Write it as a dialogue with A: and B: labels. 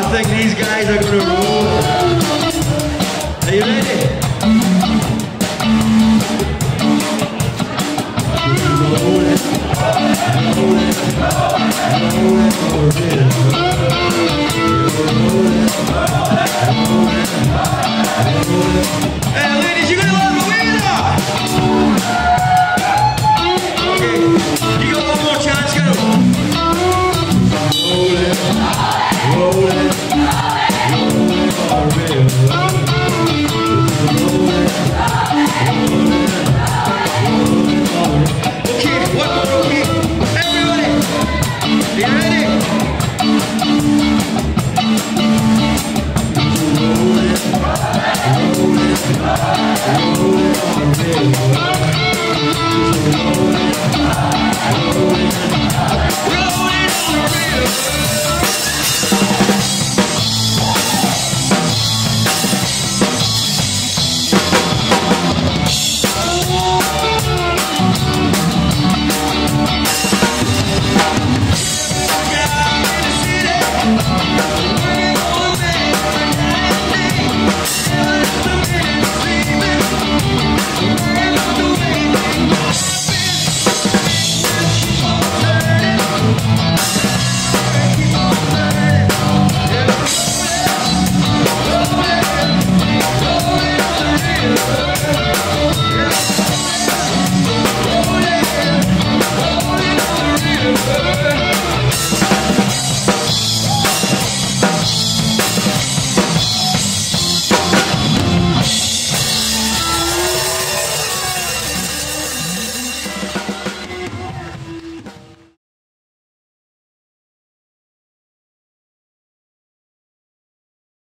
A: I think these guys are going to rule. Are you ready?